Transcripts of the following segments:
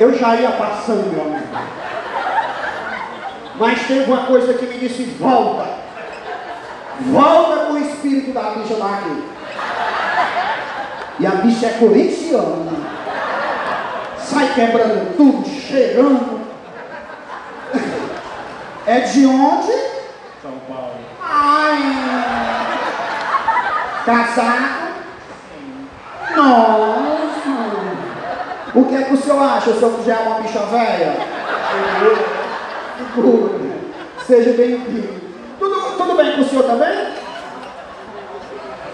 Eu já ia passando, meu amigo. Mas teve uma coisa que me disse, volta. Volta com o espírito da bicha daqui. E a bicha é corintiana. Sai quebrando tudo, cheirando. É de onde? São Paulo. Ai! Casado? Nossa! O que é que o senhor acha? O senhor já é uma bicha velha? Seja bem-vindo. Tudo, tudo bem com o senhor também?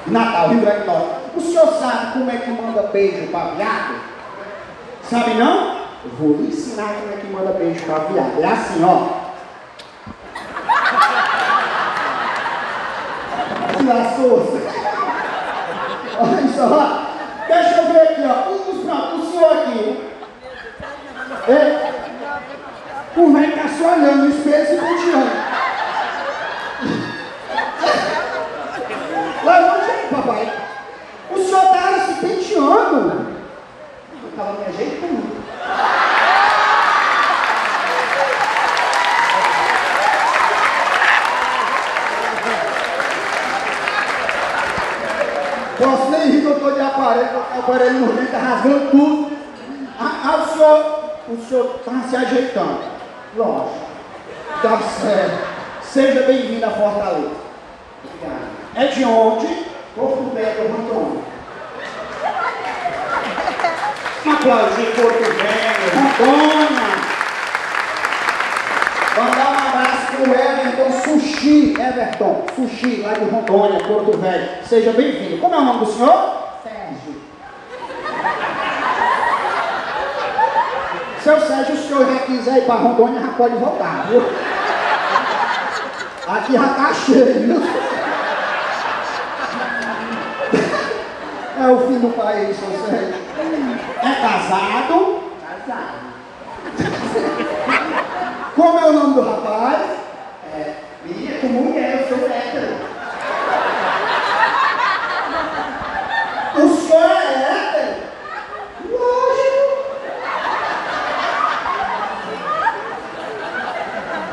Natal, Rio Grande do Norte. O senhor sabe como é que manda beijo para viado? Sabe não? Vou lhe ensinar como é que manda beijo para viado. É assim, ó. Olha só. Deixa eu ver aqui, ó. Pronto, o senhor aqui. É. O velho tá só olhando no espelho e se penteando. Levante aí, papai. O senhor tá se penteando. Eu tava me ajeitando. Que eu tô de aparelho, o aparelho no dente tá rasgando tudo. Ah, ah, o senhor, o senhor tá se ajeitando. Lógico. Tá certo. Seja bem-vindo à Fortaleza. Obrigado. É de onde? Porto Velho, Rondônia. Um aplausinho, Porto Velho, Rondônia. Mandar um abraço pro Everton Sushi, Everton Sushi, lá de Rondônia, Porto Velho. Seja bem-vindo. Como é o nome do senhor? Sérgio. Seu Sérgio, se o senhor já quiser ir para Rondônia, já pode voltar, viu? Aqui já tá cheio, viu? É o fim do país, seu Sérgio. É casado? Casado. Como é o nome do rapaz? Mulher, eu sou hétero. O senhor é hétero? Lógico.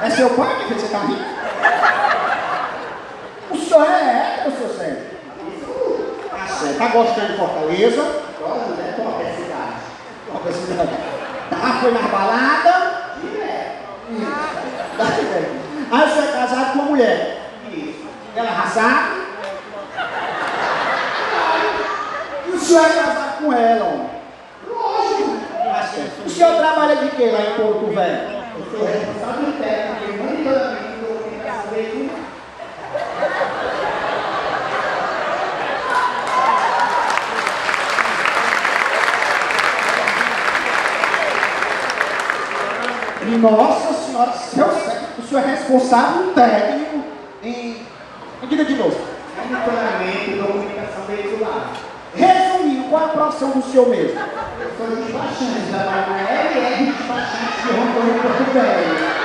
É seu pai que fez você tá rindo? O senhor é hétero, seu Sérgio? Tá certo. Tá gostando de Fortaleza? Gosto, né? Qual é a cidade? Qual é cidade? Tá, foi na balada? Aí o senhor é casado com uma mulher. Isso. Ela é raçada? E o senhor é casado com ela, homem? Lógico. O senhor trabalha de quê lá em Porto Velho? Eu sou responsável técnico e monitoramento de veicular. Nossa senhora, seu o senhor é responsável técnico em. Diga de novo. Monitoramento e documentação veicular. Resumindo, qual é a profissão do senhor mesmo? Eu sou despachante, trabalho na LR Despachante de Rondônia, Porto Velho.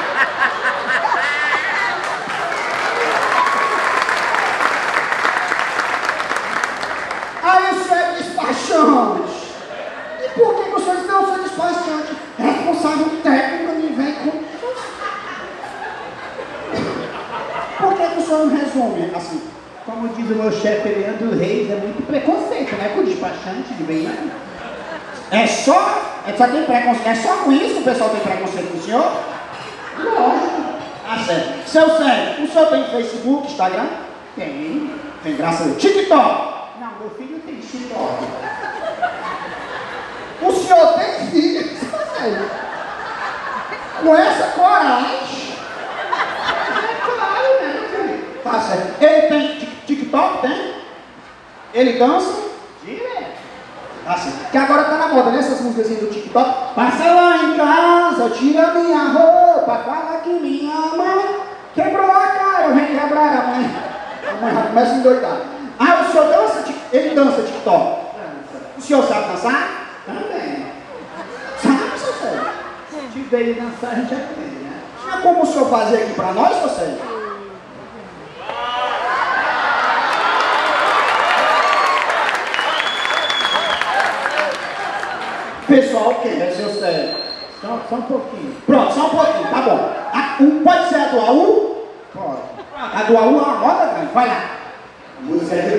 Aí o senhor é despachante. E por que, que o senhor não, sou despachante? Responsável técnico me vem com. Por que, que o senhor não resume assim? Como diz o meu chefe Leandro Reis, é muito preconceito, né? Com o despachante de veículo. É só. É só, tem preconceito, é só com isso o pessoal tem preconceito com o senhor? Lógico. Tá certo. Seu Sérgio, o senhor tem Facebook, Instagram? Tem. Tem, graças a Deus. TikTok? Não, meu filho tem TikTok. O senhor tem filho? Seu Sérgio? Com essa coragem? É claro, né, Tá certo. Ele tem Tik- TikTok? Tem? Ele dança? Direto. Certo. Que agora tá na moda, né? Essas músicas do TikTok. Passa lá em casa, tira minha roupa, fala que me ama. Quebrou a cara, eu venho quebrar a mãe. A mãe já começa a endoidar. Ah, o senhor dança? Ele dança TikTok. Dança. O senhor sabe dançar? Também. Sabe, seu? Se veio dançar, a gente aprende, né? Tinha como o senhor fazer aqui pra nós, seu Pessoal quer, seu Sérgio. Só, só um pouquinho. Pronto, só um pouquinho, tá bom. A, um, pode ser a do AU? Pode. A do AU é uma roda grande, vai lá. Música de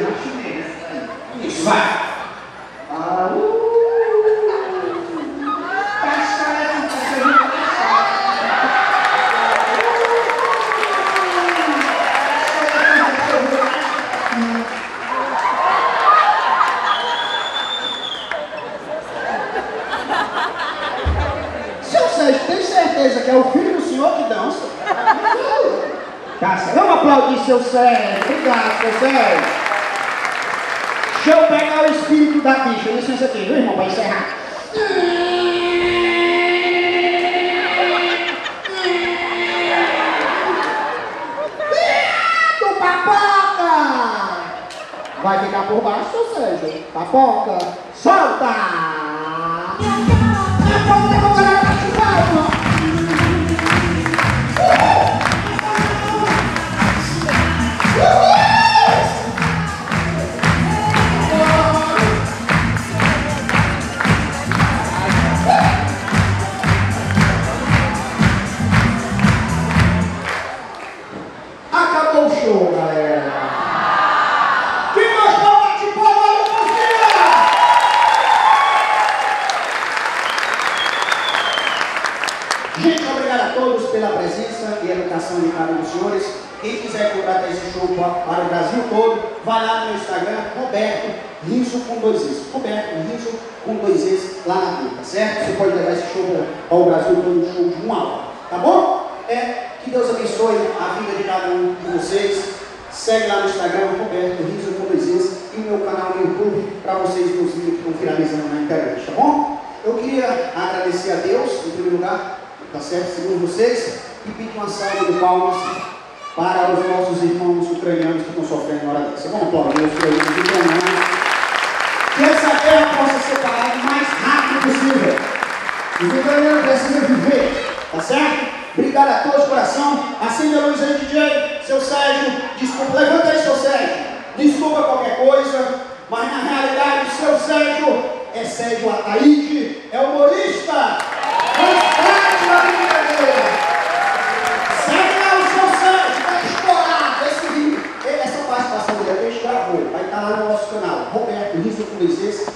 seu Sérgio. Obrigado, seu Sérgio. Deixa eu pegar o espírito da bicha. Licença aqui, viu, irmão, para encerrar. Do papoca! Vai ficar por baixo, seu Sérgio. Papoca. Solta! Papoca, papoca, papoca. Acabou o presença educação de cada um dos senhores. Quem quiser contratar esse show pa- para o Brasil todo, vai lá no Instagram, Roberto Riso com dois Es. Roberto Riso com dois Es lá na Bíblia, certo? Você pode levar esse show para- o Brasil todo, um show de uma hora, tá bom? É, que Deus abençoe a vida de cada um de vocês. Segue lá no Instagram, Roberto Riso com dois Es e o meu canal no YouTube para vocês nos vídeos que estão viralizando na internet, tá bom? Eu queria agradecer a Deus, em primeiro lugar, tá certo? Segundo vocês, e pedir uma salva de palmas para os nossos irmãos ucranianos que estão sofrendo na hora dessa. Vamos aplaudir os ucranianos ucranianos. Que essa guerra possa ser parada o mais rápido possível. Os ucranianos precisam viver, tá certo? Obrigado a todos coração. Acende a luz aí, DJ. Seu Sérgio, desculpa. Levanta aí, seu Sérgio. Desculpa qualquer coisa, mas na realidade, seu Sérgio é Sérgio Ataíde, é humorista. Faz parte da brincadeira. Segue lá o seu Sérgio, vai estourar. Esse vídeo, essa participação dele, a gente gravou. Vai estar lá no nosso canal. Roberto